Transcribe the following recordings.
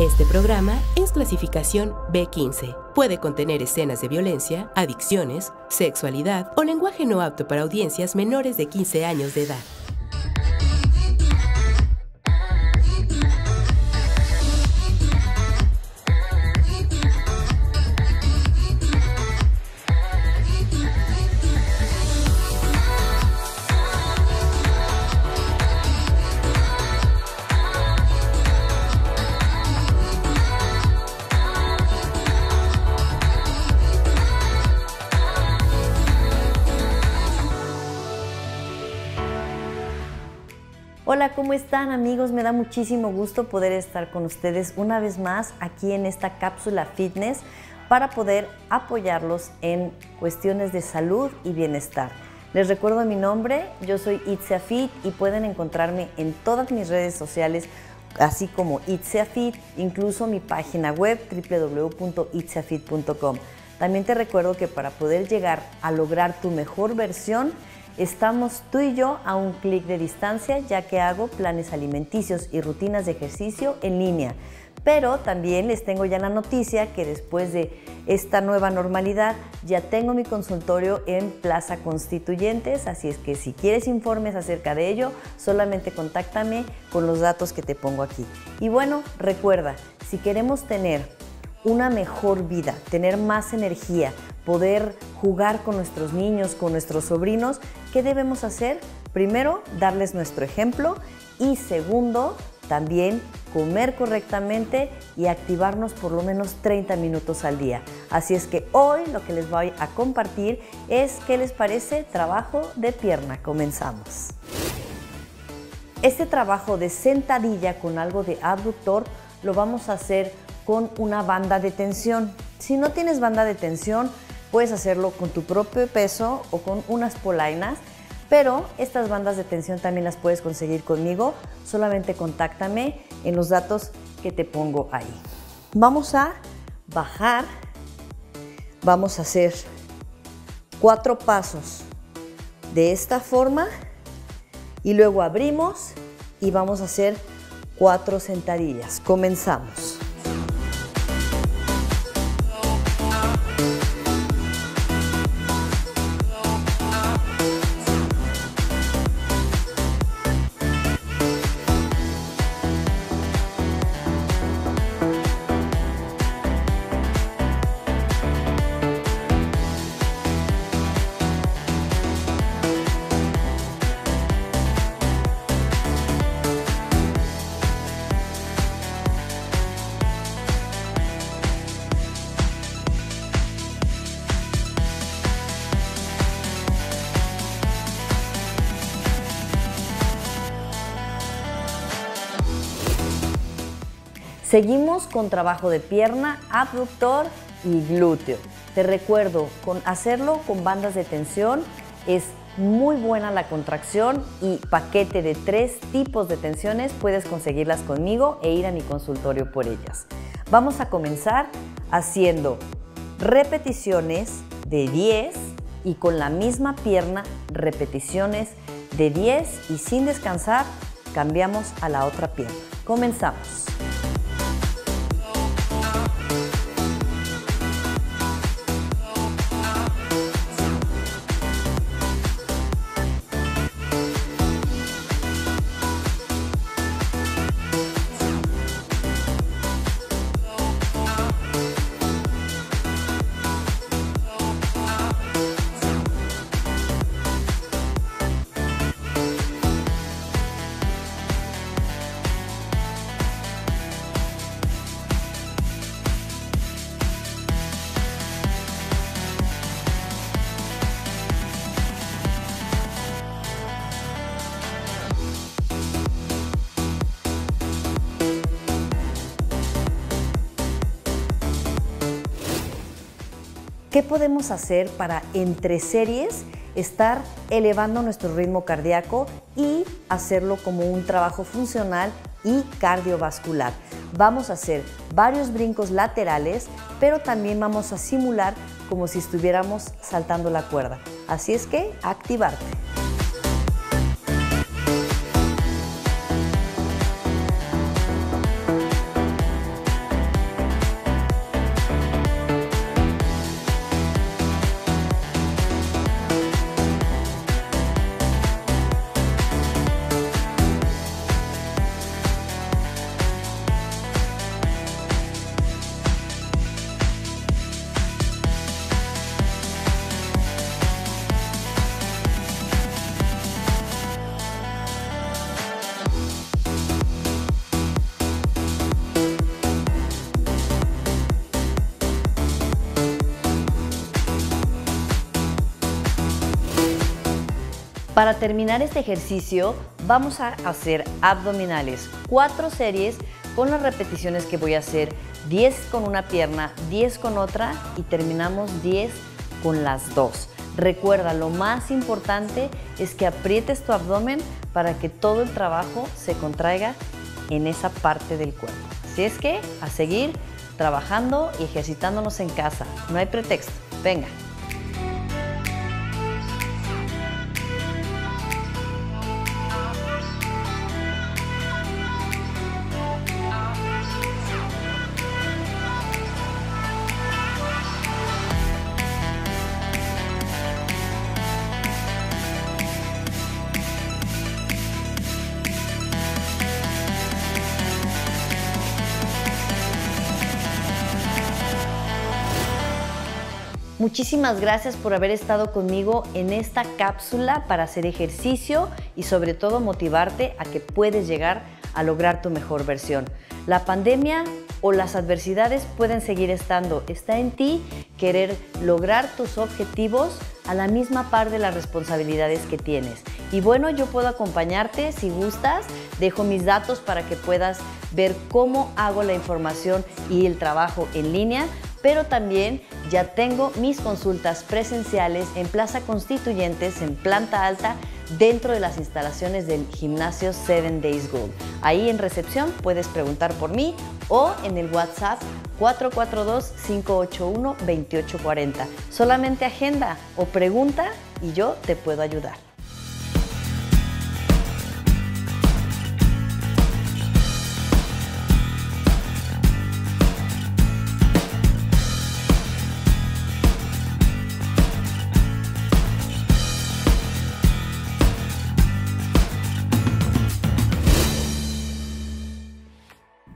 Este programa es clasificación B15. Puede contener escenas de violencia, adicciones, sexualidad o lenguaje no apto para audiencias menores de 15 años de edad. Hola, ¿cómo están amigos? Me da muchísimo gusto poder estar con ustedes una vez más aquí en esta cápsula fitness para poder apoyarlos en cuestiones de salud y bienestar. Les recuerdo mi nombre, yo soy Itzia Fit y pueden encontrarme en todas mis redes sociales así como Itzia Fit, incluso mi página web www.itziafit.com. También te recuerdo que para poder llegar a lograr tu mejor versión, Estamos tú y yo a un clic de distancia ya que hago planes alimenticios y rutinas de ejercicio en línea. Pero también les tengo ya la noticia que después de esta nueva normalidad ya tengo mi consultorio en Plaza Constituyentes, así es que si quieres informes acerca de ello, solamente contáctame con los datos que te pongo aquí. Y bueno, recuerda, si queremos tener una mejor vida, tener más energía, poder jugar con nuestros niños, con nuestros sobrinos, ¿qué debemos hacer? Primero, darles nuestro ejemplo y segundo, también comer correctamente y activarnos por lo menos 30 minutos al día. Así es que hoy lo que les voy a compartir es qué les parece trabajo de pierna. Comenzamos. Este trabajo de sentadilla con algo de abductor lo vamos a hacer con una banda de tensión. Si no tienes banda de tensión, Puedes hacerlo con tu propio peso o con unas polainas, pero estas bandas de tensión también las puedes conseguir conmigo. Solamente contáctame en los datos que te pongo ahí. Vamos a bajar, vamos a hacer cuatro pasos de esta forma y luego abrimos y vamos a hacer cuatro sentadillas. Comenzamos. Seguimos con trabajo de pierna, abductor y glúteo. Te recuerdo, con hacerlo con bandas de tensión es muy buena la contracción y paquete de tres tipos de tensiones puedes conseguirlas conmigo e ir a mi consultorio por ellas. Vamos a comenzar haciendo repeticiones de 10 y con la misma pierna repeticiones de 10 y sin descansar cambiamos a la otra pierna. Comenzamos. ¿Qué podemos hacer para entre series estar elevando nuestro ritmo cardíaco y hacerlo como un trabajo funcional y cardiovascular? Vamos a hacer varios brincos laterales, pero también vamos a simular como si estuviéramos saltando la cuerda. Así es que activarte. Para terminar este ejercicio vamos a hacer abdominales, cuatro series con las repeticiones que voy a hacer, 10 con una pierna, 10 con otra y terminamos 10 con las dos. Recuerda, lo más importante es que aprietes tu abdomen para que todo el trabajo se contraiga en esa parte del cuerpo. Así es que a seguir trabajando y ejercitándonos en casa. No hay pretexto. Venga. Muchísimas gracias por haber estado conmigo en esta cápsula para hacer ejercicio y sobre todo motivarte a que puedes llegar a lograr tu mejor versión. La pandemia o las adversidades pueden seguir estando. Está en ti querer lograr tus objetivos a la misma par de las responsabilidades que tienes. Y bueno, yo puedo acompañarte si gustas. Dejo mis datos para que puedas ver cómo hago la información y el trabajo en línea pero también ya tengo mis consultas presenciales en Plaza Constituyentes, en planta alta, dentro de las instalaciones del gimnasio Seven Days Gold. Ahí en recepción puedes preguntar por mí o en el WhatsApp 442-581-2840. Solamente agenda o pregunta y yo te puedo ayudar.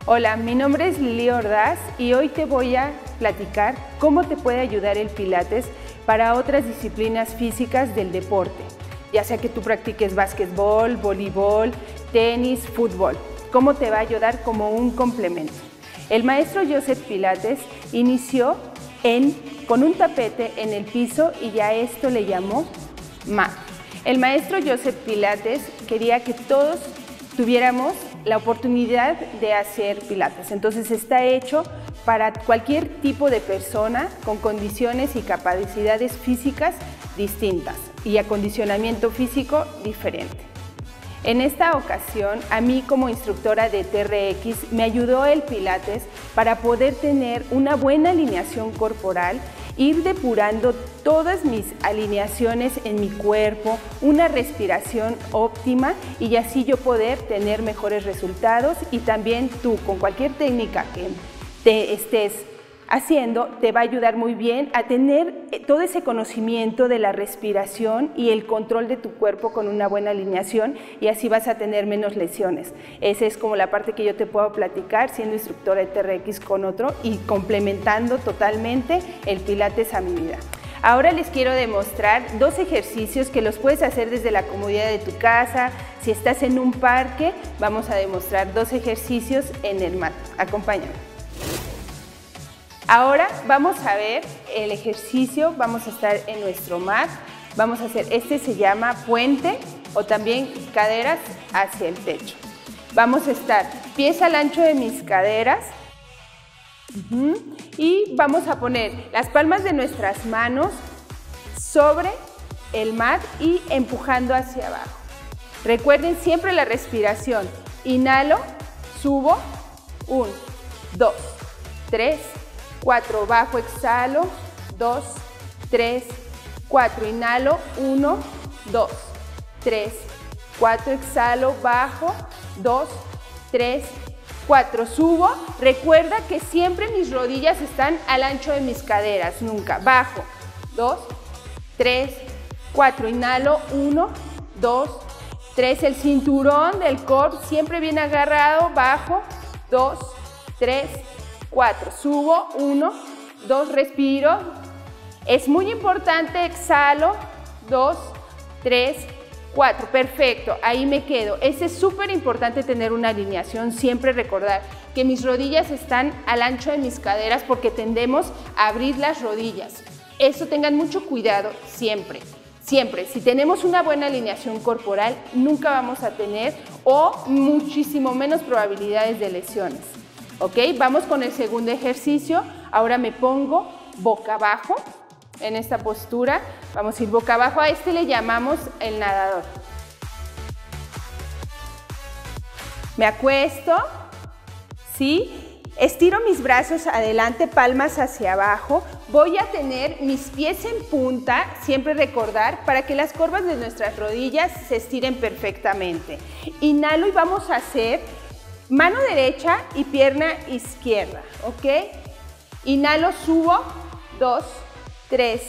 Hola, mi nombre es Lili Ordaz y hoy te voy a platicar cómo te puede ayudar el Pilates para otras disciplinas físicas del deporte, ya sea que tú practiques básquetbol, voleibol, tenis, fútbol. ¿Cómo te va a ayudar como un complemento? El maestro Joseph Pilates inició en, con un tapete en el piso y ya esto le llamó mat. El maestro Joseph Pilates quería que todos tuviéramos la oportunidad de hacer pilates. Entonces está hecho para cualquier tipo de persona con condiciones y capacidades físicas distintas y acondicionamiento físico diferente. En esta ocasión, a mí como instructora de TRX me ayudó el Pilates para poder tener una buena alineación corporal ir depurando todas mis alineaciones en mi cuerpo, una respiración óptima y así yo poder tener mejores resultados. Y también tú con cualquier técnica que te estés haciendo te va a ayudar muy bien a tener eh, todo ese conocimiento de la respiración y el control de tu cuerpo con una buena alineación y así vas a tener menos lesiones. Esa es como la parte que yo te puedo platicar siendo instructora de TRX con otro y complementando totalmente el Pilates a mi vida. Ahora les quiero demostrar dos ejercicios que los puedes hacer desde la comodidad de tu casa. Si estás en un parque, vamos a demostrar dos ejercicios en el mat. Acompáñame. Ahora vamos a ver el ejercicio, vamos a estar en nuestro mat, vamos a hacer, este se llama puente o también caderas hacia el techo. Vamos a estar pies al ancho de mis caderas y vamos a poner las palmas de nuestras manos sobre el mat y empujando hacia abajo. Recuerden siempre la respiración. Inhalo, subo, 1, 2, 3, 4, bajo, exhalo, 2, 3, 4, inhalo, 1, 2, 3, 4, exhalo, bajo, 2, 3, 4, subo. Recuerda que siempre mis rodillas están al ancho de mis caderas, nunca. Bajo, 2, 3, 4, inhalo, 1, 2, 3, el cinturón del core siempre bien agarrado, bajo, 2, 3, 4. Subo, 1, 2, respiro. Es muy importante, exhalo, 2, 3, 4. Perfecto, ahí me quedo. Es súper importante tener una alineación, siempre recordar que mis rodillas están al ancho de mis caderas porque tendemos a abrir las rodillas. Eso tengan mucho cuidado siempre. Siempre, si tenemos una buena alineación corporal, nunca vamos a tener o muchísimo menos probabilidades de lesiones. ¿Ok? Vamos con el segundo ejercicio. Ahora me pongo boca abajo en esta postura. Vamos a ir boca abajo. A este le llamamos el nadador. Me acuesto, ¿sí? Estiro mis brazos adelante, palmas hacia abajo. Voy a tener mis pies en punta, siempre recordar, para que las curvas de nuestras rodillas se estiren perfectamente. Inhalo y vamos a hacer mano derecha y pierna izquierda, ¿ok? Inhalo, subo, dos, tres,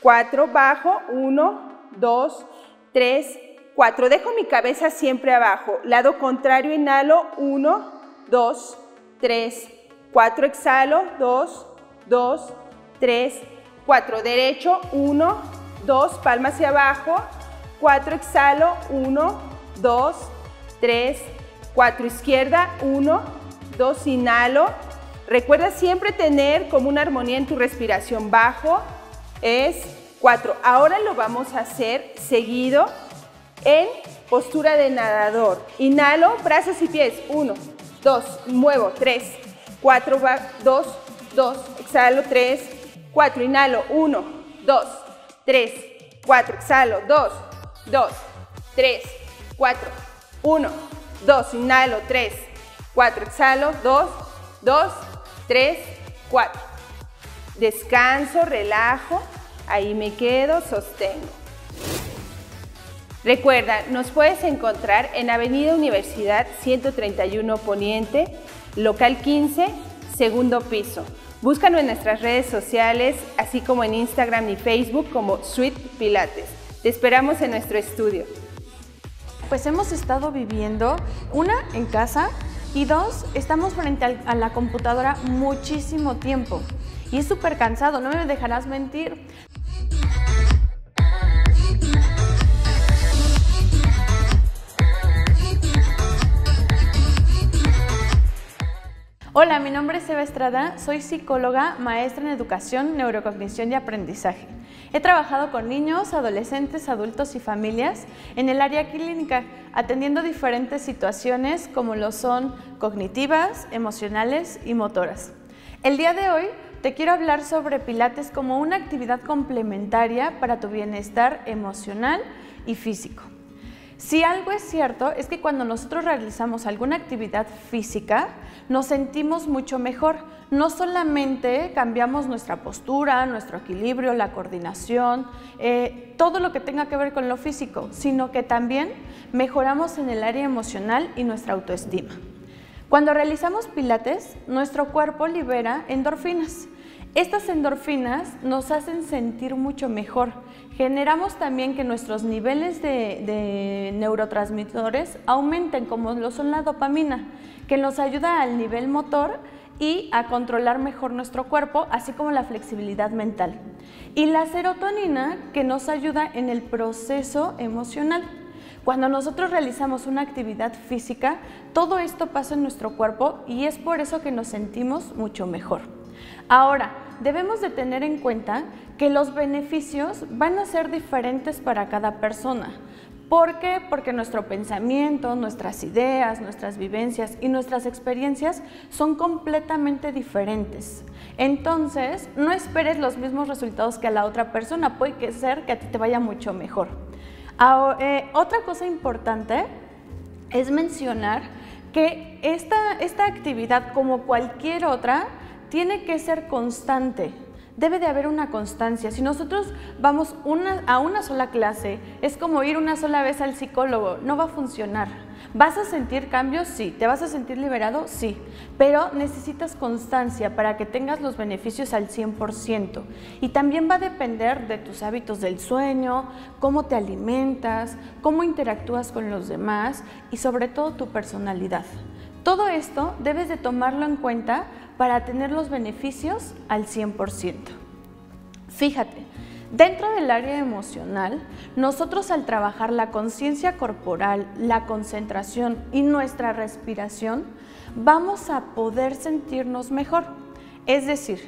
cuatro, bajo, uno, dos, tres, cuatro. Dejo mi cabeza siempre abajo. Lado contrario, inhalo, uno, dos, 3, 4, exhalo, 2, 2, 3, 4, derecho, 1, 2, palma hacia abajo, 4, exhalo, 1, 2, 3, 4, izquierda, 1, 2, inhalo. Recuerda siempre tener como una armonía en tu respiración bajo, es 4. Ahora lo vamos a hacer seguido en postura de nadador. Inhalo, brazos y pies, 1, 2, muevo, 3, 4, 2, 2, exhalo, 3, 4, inhalo, 1, 2, 3, 4, exhalo, 2, 2, 3, 4, 1, 2, inhalo, 3, 4, exhalo, 2, 2, 3, 4. Descanso, relajo, ahí me quedo, sostengo. Recuerda, nos puedes encontrar en Avenida Universidad 131 Poniente, local 15, segundo piso. Búscanos en nuestras redes sociales, así como en Instagram y Facebook como Sweet Pilates. Te esperamos en nuestro estudio. Pues hemos estado viviendo, una, en casa y dos, estamos frente a la computadora muchísimo tiempo. Y es súper cansado, no me dejarás mentir. Hola, mi nombre es Eva Estrada, soy psicóloga, maestra en educación, neurocognición y aprendizaje. He trabajado con niños, adolescentes, adultos y familias en el área clínica, atendiendo diferentes situaciones como lo son cognitivas, emocionales y motoras. El día de hoy te quiero hablar sobre Pilates como una actividad complementaria para tu bienestar emocional y físico. Si algo es cierto es que cuando nosotros realizamos alguna actividad física, nos sentimos mucho mejor. No solamente cambiamos nuestra postura, nuestro equilibrio, la coordinación, eh, todo lo que tenga que ver con lo físico, sino que también mejoramos en el área emocional y nuestra autoestima. Cuando realizamos pilates, nuestro cuerpo libera endorfinas. Estas endorfinas nos hacen sentir mucho mejor. Generamos también que nuestros niveles de, neurotransmisores aumenten, como lo son la dopamina, que nos ayuda al nivel motor y a controlar mejor nuestro cuerpo, así como la flexibilidad mental. Y la serotonina, que nos ayuda en el proceso emocional. Cuando nosotros realizamos una actividad física, todo esto pasa en nuestro cuerpo y es por eso que nos sentimos mucho mejor. Ahora, debemos de tener en cuenta que los beneficios van a ser diferentes para cada persona. ¿Por qué? Porque nuestro pensamiento, nuestras ideas, nuestras vivencias y nuestras experiencias son completamente diferentes. Entonces, no esperes los mismos resultados que a la otra persona, puede ser que a ti te vaya mucho mejor. Eh, otra cosa importante es mencionar que esta, esta actividad, como cualquier otra, tiene que ser constante. Debe de haber una constancia. Si nosotros vamos a una sola clase, es como ir una sola vez al psicólogo, no va a funcionar. ¿Vas a sentir cambios? Sí. ¿Te vas a sentir liberado? Sí. Pero necesitas constancia para que tengas los beneficios al 100%. Y también va a depender de tus hábitos del sueño, cómo te alimentas, cómo interactúas con los demás y sobre todo tu personalidad. Todo esto debes de tomarlo en cuenta para tener los beneficios al 100%. Fíjate, dentro del área emocional, nosotros al trabajar la conciencia corporal, la concentración y nuestra respiración, vamos a poder sentirnos mejor. Es decir,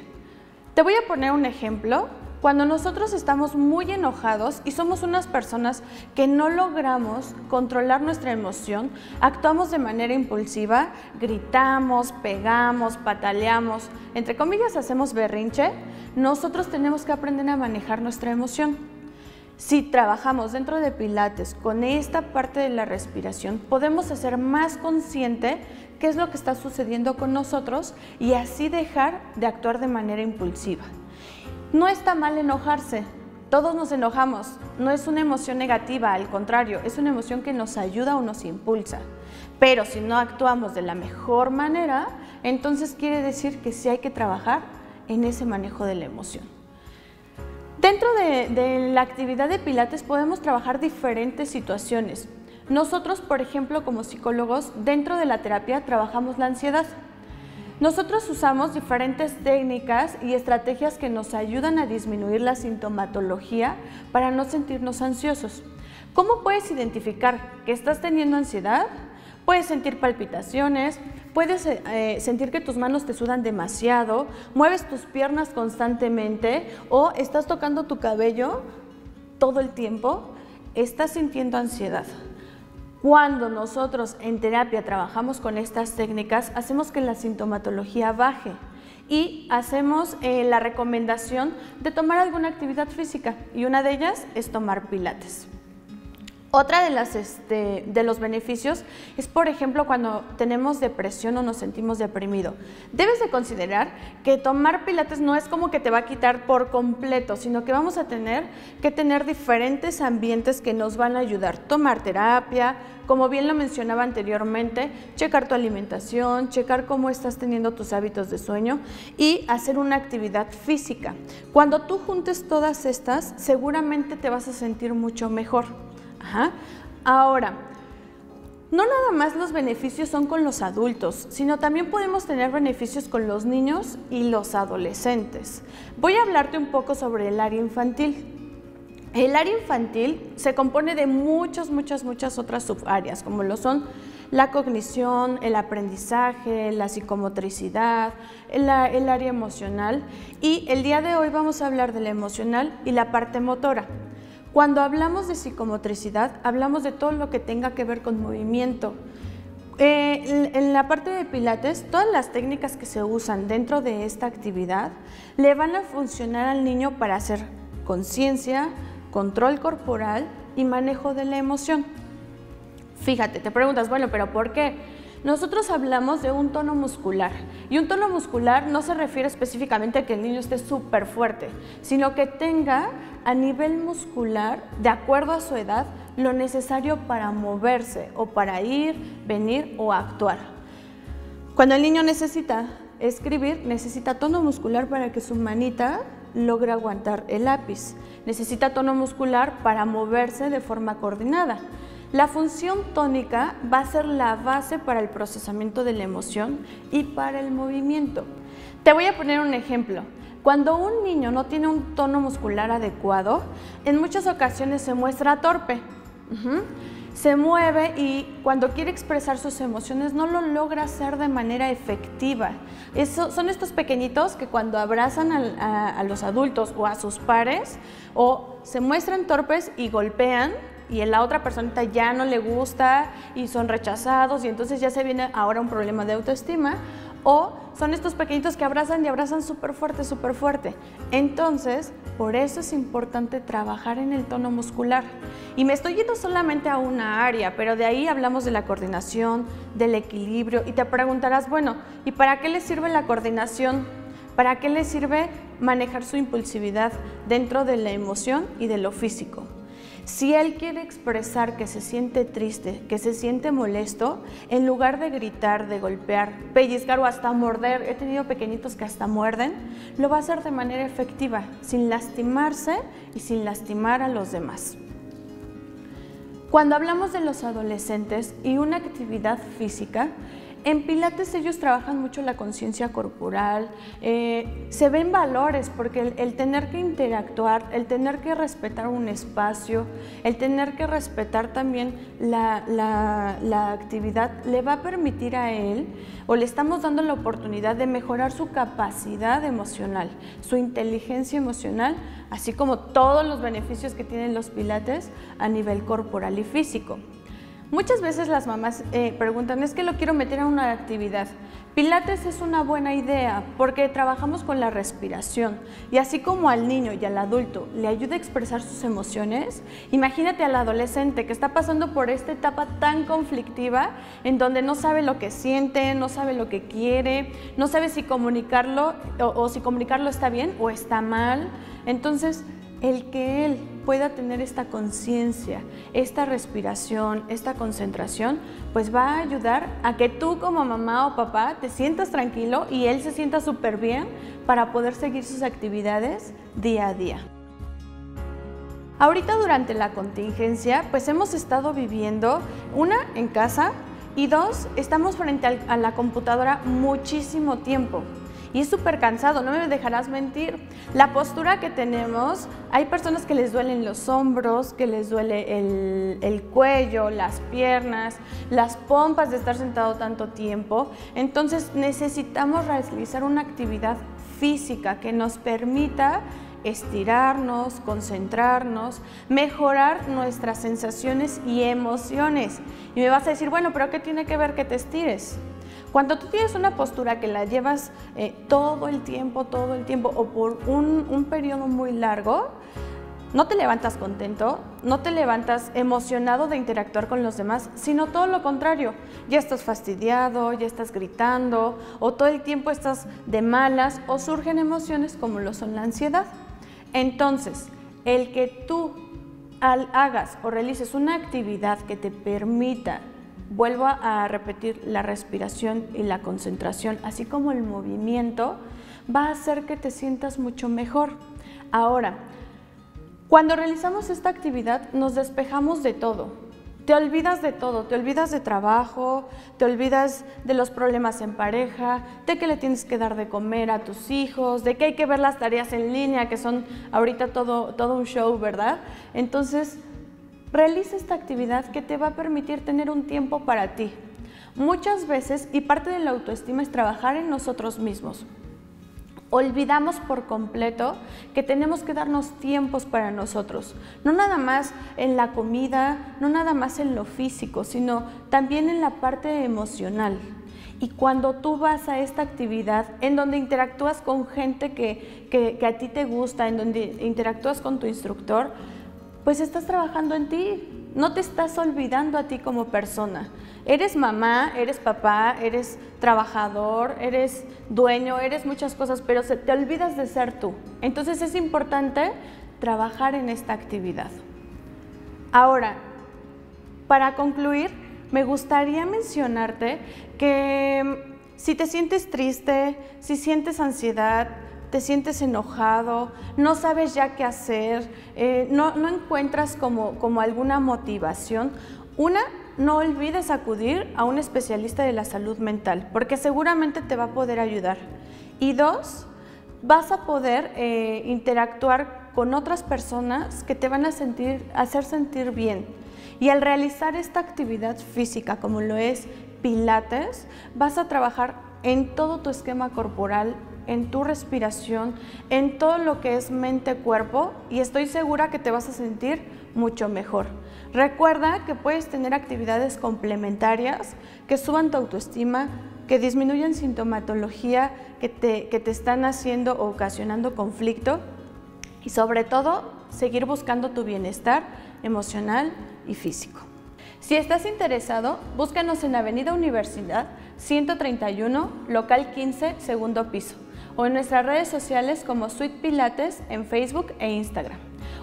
te voy a poner un ejemplo Cuando nosotros estamos muy enojados y somos unas personas que no logramos controlar nuestra emoción, actuamos de manera impulsiva, gritamos, pegamos, pataleamos, entre comillas hacemos berrinche, nosotros tenemos que aprender a manejar nuestra emoción. Si trabajamos dentro de Pilates con esta parte de la respiración, podemos hacer más consciente qué es lo que está sucediendo con nosotros y así dejar de actuar de manera impulsiva. No está mal enojarse, todos nos enojamos, no es una emoción negativa, al contrario, es una emoción que nos ayuda o nos impulsa. Pero si no actuamos de la mejor manera, entonces quiere decir que sí hay que trabajar en ese manejo de la emoción. Dentro de, de la actividad de Pilates podemos trabajar diferentes situaciones. Nosotros, por ejemplo, como psicólogos, dentro de la terapia trabajamos la ansiedad. Nosotros usamos diferentes técnicas y estrategias que nos ayudan a disminuir la sintomatología para no sentirnos ansiosos. ¿Cómo puedes identificar que estás teniendo ansiedad? Puedes sentir palpitaciones, puedes eh, sentir que tus manos te sudan demasiado, mueves tus piernas constantemente o estás tocando tu cabello todo el tiempo, estás sintiendo ansiedad. Cuando nosotros en terapia trabajamos con estas técnicas, hacemos que la sintomatología baje y hacemos eh, la recomendación de tomar alguna actividad física y una de ellas es tomar pilates. Otra de, las, este, de los beneficios es, por ejemplo, cuando tenemos depresión o nos sentimos deprimido. Debes de considerar que tomar pilates no es como que te va a quitar por completo, sino que vamos a tener que tener diferentes ambientes que nos van a ayudar. Tomar terapia, como bien lo mencionaba anteriormente, checar tu alimentación, checar cómo estás teniendo tus hábitos de sueño y hacer una actividad física. Cuando tú juntes todas estas, seguramente te vas a sentir mucho mejor. Ahora, no nada más los beneficios son con los adultos, sino también podemos tener beneficios con los niños y los adolescentes. Voy a hablarte un poco sobre el área infantil. El área infantil se compone de muchas, muchas, muchas otras subáreas, como lo son la cognición, el aprendizaje, la psicomotricidad, el, el área emocional. Y el día de hoy vamos a hablar de la emocional y la parte motora. Cuando hablamos de psicomotricidad, hablamos de todo lo que tenga que ver con movimiento. Eh, en la parte de Pilates, todas las técnicas que se usan dentro de esta actividad le van a funcionar al niño para hacer conciencia, control corporal y manejo de la emoción. Fíjate, te preguntas, bueno, pero ¿por qué? Nosotros hablamos de un tono muscular y un tono muscular no se refiere específicamente a que el niño esté súper fuerte, sino que tenga a nivel muscular, de acuerdo a su edad, lo necesario para moverse o para ir, venir o actuar. Cuando el niño necesita escribir, necesita tono muscular para que su manita logre aguantar el lápiz. Necesita tono muscular para moverse de forma coordinada. La función tónica va a ser la base para el procesamiento de la emoción y para el movimiento. Te voy a poner un ejemplo. Cuando un niño no tiene un tono muscular adecuado, en muchas ocasiones se muestra torpe. Se mueve y cuando quiere expresar sus emociones no lo logra hacer de manera efectiva. son estos pequeñitos que cuando abrazan a los adultos o a sus pares o se muestran torpes y golpean y la otra persona ya no le gusta y son rechazados y entonces ya se viene ahora un problema de autoestima o son estos pequeñitos que abrazan y abrazan súper fuerte, súper fuerte. Entonces, por eso es importante trabajar en el tono muscular. Y me estoy yendo solamente a una área, pero de ahí hablamos de la coordinación, del equilibrio y te preguntarás, bueno, ¿y para qué le sirve la coordinación? ¿Para qué le sirve manejar su impulsividad dentro de la emoción y de lo físico? Si él quiere expresar que se siente triste, que se siente molesto, en lugar de gritar, de golpear, pellizcar o hasta morder, he tenido pequeñitos que hasta muerden, lo va a hacer de manera efectiva, sin lastimarse y sin lastimar a los demás. Cuando hablamos de los adolescentes y una actividad física, En Pilates ellos trabajan mucho la conciencia corporal, eh, se ven valores porque el, tener que interactuar, el tener que respetar un espacio, el tener que respetar también la, la actividad, le va a permitir a él o le estamos dando la oportunidad de mejorar su capacidad emocional, su inteligencia emocional, así como todos los beneficios que tienen los pilates a nivel corporal y físico. Muchas veces las mamás eh, preguntan, es que lo quiero meter a una actividad. Pilates es una buena idea porque trabajamos con la respiración y así como al niño y al adulto le ayuda a expresar sus emociones, imagínate al adolescente que está pasando por esta etapa tan conflictiva en donde no sabe lo que siente, no sabe lo que quiere, no sabe si comunicarlo o si comunicarlo está bien o está mal. Entonces, el que él pueda tener esta conciencia, esta respiración, esta concentración, pues va a ayudar a que tú como mamá o papá te sientas tranquilo y él se sienta súper bien para poder seguir sus actividades día a día. Ahorita durante la contingencia, pues hemos estado viviendo, una, en casa y dos, estamos frente a la computadora muchísimo tiempo y es súper cansado, no me dejarás mentir. La postura que tenemos, hay personas que les duelen los hombros, que les duele el, el cuello, las piernas, las pompas de estar sentado tanto tiempo. Entonces necesitamos realizar una actividad física que nos permita estirarnos, concentrarnos, mejorar nuestras sensaciones y emociones. Y me vas a decir, bueno, pero ¿qué tiene que ver que te estires? Cuando tú tienes una postura que la llevas eh, todo el tiempo, todo el tiempo o por un, un periodo muy largo, no te levantas contento, no te levantas emocionado de interactuar con los demás, sino todo lo contrario. Ya estás fastidiado, ya estás gritando o todo el tiempo estás de malas o surgen emociones como lo son la ansiedad. Entonces, el que tú hagas o realices una actividad que te permita vuelvo a repetir, la respiración y la concentración, así como el movimiento, va a hacer que te sientas mucho mejor. Ahora, cuando realizamos esta actividad nos despejamos de todo. Te olvidas de todo, te olvidas de trabajo, te olvidas de los problemas en pareja, de que le tienes que dar de comer a tus hijos, de que hay que ver las tareas en línea, que son ahorita todo, todo un show, ¿verdad? Entonces, Realiza esta actividad que te va a permitir tener un tiempo para ti. Muchas veces, y parte de la autoestima es trabajar en nosotros mismos. Olvidamos por completo que tenemos que darnos tiempos para nosotros, no nada más en la comida, no nada más en lo físico, sino también en la parte emocional. Y cuando tú vas a esta actividad en donde interactúas con gente que, que, a ti te gusta, en donde interactúas con tu instructor, pues estás trabajando en ti, no te estás olvidando a ti como persona. Eres mamá, eres papá, eres trabajador, eres dueño, eres muchas cosas, pero te olvidas de ser tú. Entonces es importante trabajar en esta actividad. Ahora, para concluir, me gustaría mencionarte que si te sientes triste, si sientes ansiedad, te sientes enojado, no sabes ya qué hacer, eh, no, encuentras como, como alguna motivación, una, no olvides acudir a un especialista de la salud mental, porque seguramente te va a poder ayudar. Y dos, vas a poder eh, interactuar con otras personas que te van a sentir, hacer sentir bien. Y al realizar esta actividad física, como lo es Pilates, vas a trabajar en todo tu esquema corporal, en tu respiración, en todo lo que es mente-cuerpo y estoy segura que te vas a sentir mucho mejor. Recuerda que puedes tener actividades complementarias que suban tu autoestima, que disminuyan sintomatología que te, que te están haciendo o ocasionando conflicto y sobre todo seguir buscando tu bienestar emocional y físico. Si estás interesado, búscanos en Avenida Universidad 131, local 15, segundo piso o en nuestras redes sociales como Sweet Pilates en Facebook e Instagram.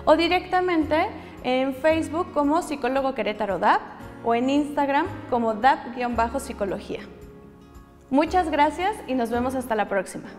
O directamente en Facebook como Psicólogo Querétaro DAP o en Instagram como DAP-psicología. Muchas gracias y nos vemos hasta la próxima.